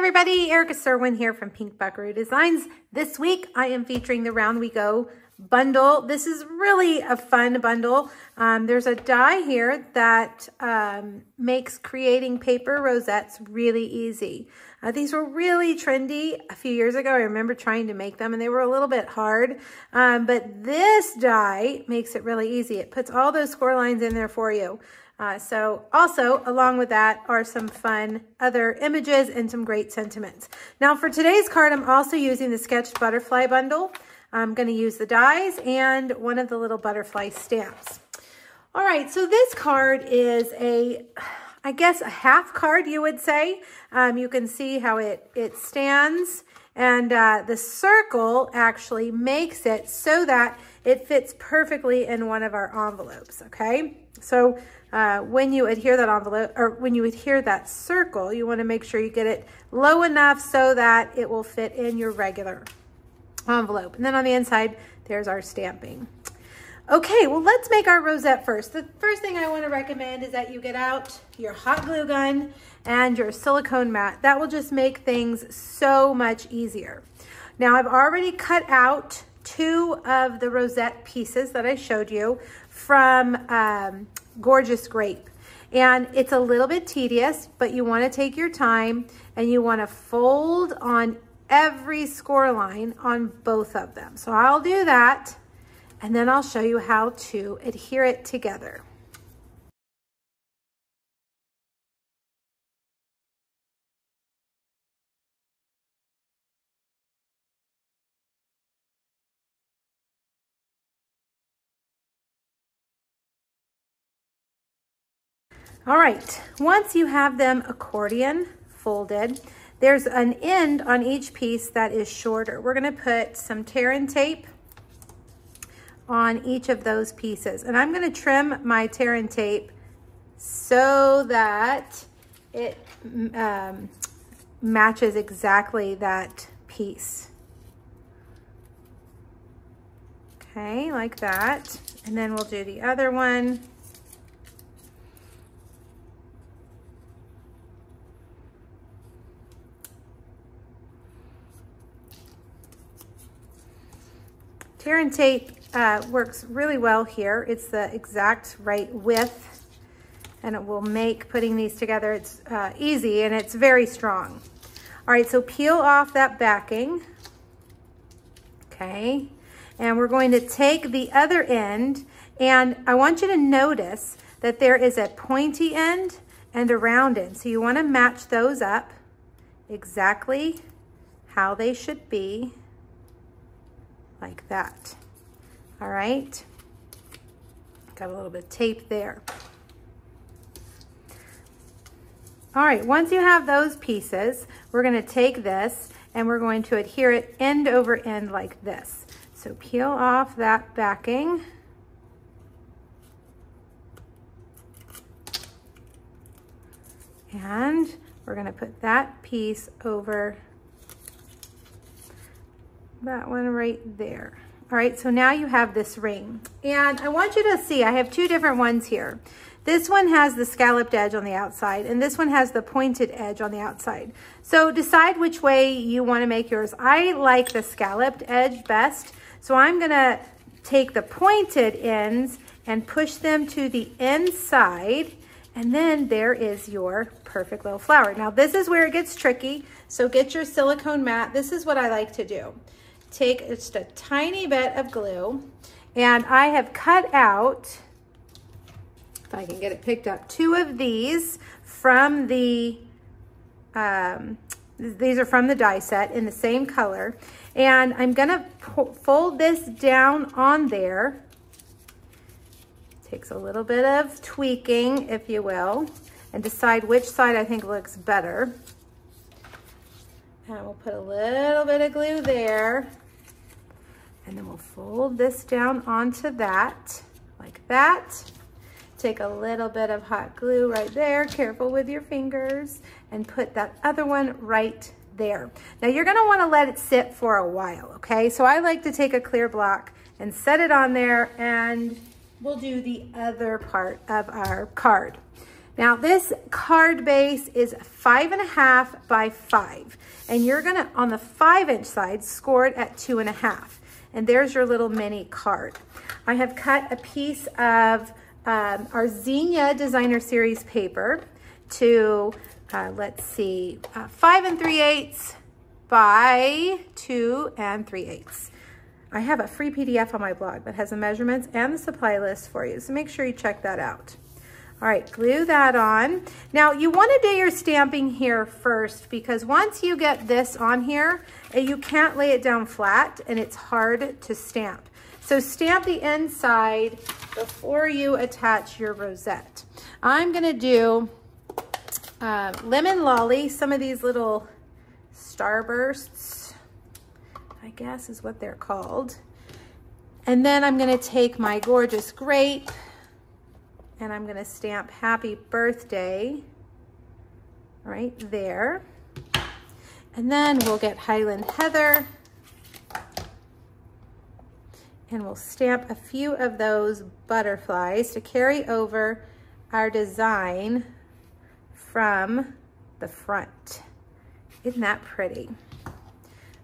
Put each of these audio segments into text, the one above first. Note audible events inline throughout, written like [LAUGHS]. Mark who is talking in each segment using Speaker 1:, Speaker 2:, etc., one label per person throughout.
Speaker 1: everybody, Erica Cerwin here from Pink Buckaroo Designs. This week I am featuring the Round We Go bundle. This is really a fun bundle. Um, there's a die here that um, makes creating paper rosettes really easy. Uh, these were really trendy a few years ago. I remember trying to make them and they were a little bit hard. Um, but this die makes it really easy. It puts all those score lines in there for you. Uh, so also along with that are some fun other images and some great sentiments. Now for today's card, I'm also using the Sketched Butterfly Bundle. I'm going to use the dies and one of the little butterfly stamps. All right, so this card is a, I guess a half card you would say. Um, you can see how it, it stands and uh, the circle actually makes it so that it fits perfectly in one of our envelopes, okay? So uh, when you adhere that envelope, or when you adhere that circle, you wanna make sure you get it low enough so that it will fit in your regular envelope. And then on the inside, there's our stamping. Okay, well, let's make our rosette first. The first thing I wanna recommend is that you get out your hot glue gun and your silicone mat. That will just make things so much easier. Now, I've already cut out two of the rosette pieces that I showed you from um, Gorgeous Grape. And it's a little bit tedious, but you wanna take your time and you wanna fold on every score line on both of them. So I'll do that and then I'll show you how to adhere it together. All right, once you have them accordion folded, there's an end on each piece that is shorter. We're gonna put some tear and tape on each of those pieces. And I'm gonna trim my tear and tape so that it um, matches exactly that piece. Okay, like that. And then we'll do the other one. And tape uh, works really well here. It's the exact right width and it will make putting these together, it's uh, easy and it's very strong. All right, so peel off that backing. Okay, and we're going to take the other end and I want you to notice that there is a pointy end and a round end. So you wanna match those up exactly how they should be like that. All right. Got a little bit of tape there. All right, once you have those pieces, we're gonna take this and we're going to adhere it end over end like this. So peel off that backing. And we're gonna put that piece over that one right there. All right, so now you have this ring. And I want you to see, I have two different ones here. This one has the scalloped edge on the outside, and this one has the pointed edge on the outside. So decide which way you wanna make yours. I like the scalloped edge best, so I'm gonna take the pointed ends and push them to the inside, and then there is your perfect little flower. Now this is where it gets tricky, so get your silicone mat. This is what I like to do take just a tiny bit of glue and I have cut out, if I can get it picked up, two of these from the, um, these are from the die set in the same color. And I'm gonna fold this down on there. Takes a little bit of tweaking, if you will, and decide which side I think looks better. And we'll put a little bit of glue there. And then we'll fold this down onto that, like that. Take a little bit of hot glue right there, careful with your fingers, and put that other one right there. Now you're gonna wanna let it sit for a while, okay? So I like to take a clear block and set it on there and we'll do the other part of our card. Now this card base is five and a half by five. And you're gonna, on the five inch side, score it at two and a half. And there's your little mini card. I have cut a piece of um, our Zegna Designer Series paper to, uh, let's see, uh, five and three eighths by two and three eighths. I have a free PDF on my blog that has the measurements and the supply list for you, so make sure you check that out. All right, glue that on. Now you wanna do your stamping here first because once you get this on here, eh, you can't lay it down flat and it's hard to stamp. So stamp the inside before you attach your rosette. I'm gonna do uh, lemon lolly, some of these little starbursts, I guess is what they're called. And then I'm gonna take my gorgeous grape and I'm gonna stamp happy birthday right there. And then we'll get Highland Heather and we'll stamp a few of those butterflies to carry over our design from the front. Isn't that pretty?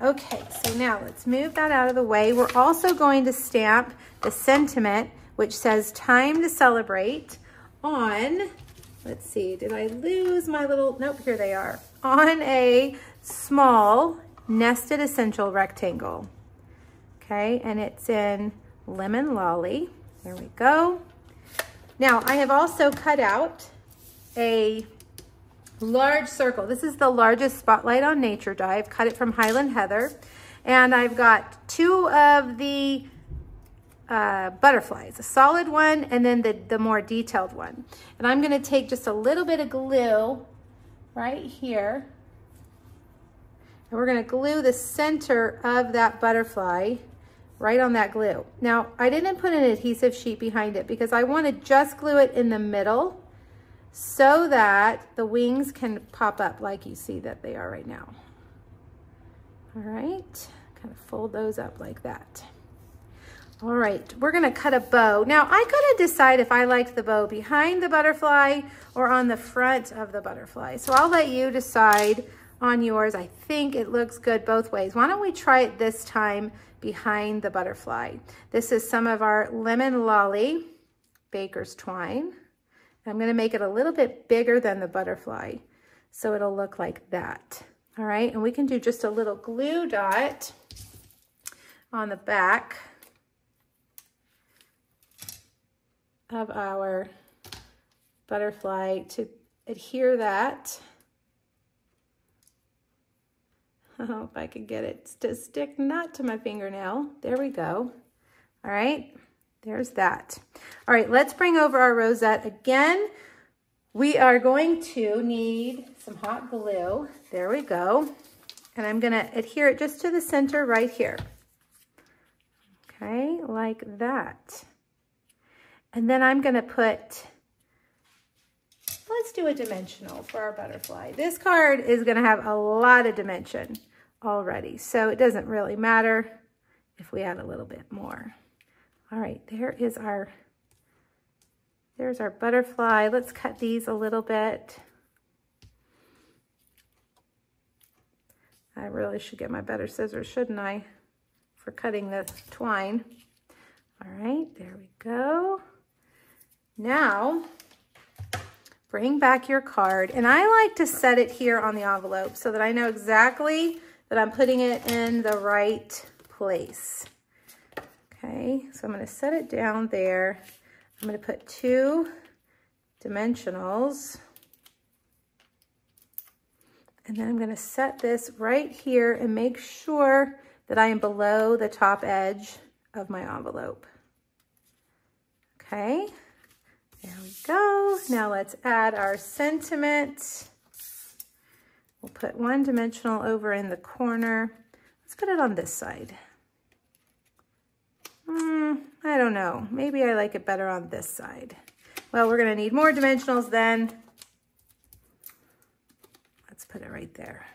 Speaker 1: Okay, so now let's move that out of the way. We're also going to stamp the sentiment, which says time to celebrate on, let's see, did I lose my little, nope, here they are, on a small nested essential rectangle okay? And it's in Lemon Lolly. There we go. Now, I have also cut out a large circle. This is the largest Spotlight on Nature die. I've cut it from Highland Heather. And I've got two of the uh, butterflies, a solid one and then the, the more detailed one. And I'm gonna take just a little bit of glue right here. And we're gonna glue the center of that butterfly right on that glue. Now, I didn't put an adhesive sheet behind it because I want to just glue it in the middle so that the wings can pop up like you see that they are right now. All right, kind of fold those up like that. All right, we're gonna cut a bow. Now, I gotta decide if I like the bow behind the butterfly or on the front of the butterfly. So I'll let you decide on yours. I think it looks good both ways. Why don't we try it this time behind the butterfly. This is some of our lemon lolly baker's twine. I'm gonna make it a little bit bigger than the butterfly so it'll look like that. All right, and we can do just a little glue dot on the back of our butterfly to adhere that [LAUGHS] I hope I could get it to stick not to my fingernail. There we go. All right, there's that. All right, let's bring over our rosette again. We are going to need some hot glue. There we go. And I'm gonna adhere it just to the center right here. Okay, like that. And then I'm gonna put let's do a dimensional for our butterfly. This card is gonna have a lot of dimension already. So it doesn't really matter if we add a little bit more. All right, there is our, there's our butterfly. Let's cut these a little bit. I really should get my better scissors, shouldn't I, for cutting the twine. All right, there we go. Now, bring back your card. And I like to set it here on the envelope so that I know exactly that I'm putting it in the right place. Okay, so I'm gonna set it down there. I'm gonna put two dimensionals. And then I'm gonna set this right here and make sure that I am below the top edge of my envelope. Okay, there we go. Now let's add our sentiment. We'll put one dimensional over in the corner. Let's put it on this side. Mm, I don't know. Maybe I like it better on this side. Well, we're going to need more dimensionals then. Let's put it right there.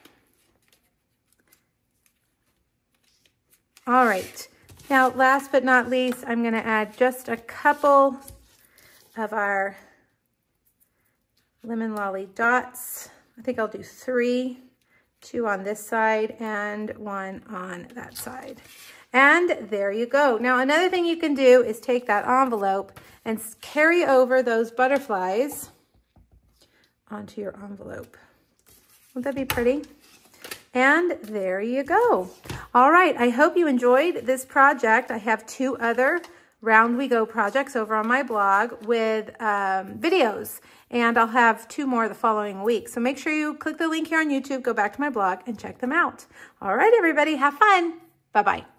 Speaker 1: All right. Now, last but not least, I'm going to add just a couple of our lemon lolly dots. I think I'll do three, two on this side and one on that side. And there you go. Now, another thing you can do is take that envelope and carry over those butterflies onto your envelope. Won't that be pretty? And there you go. All right, I hope you enjoyed this project. I have two other Round We Go projects over on my blog with um, videos, and I'll have two more the following week. So make sure you click the link here on YouTube, go back to my blog, and check them out. All right, everybody, have fun. Bye-bye.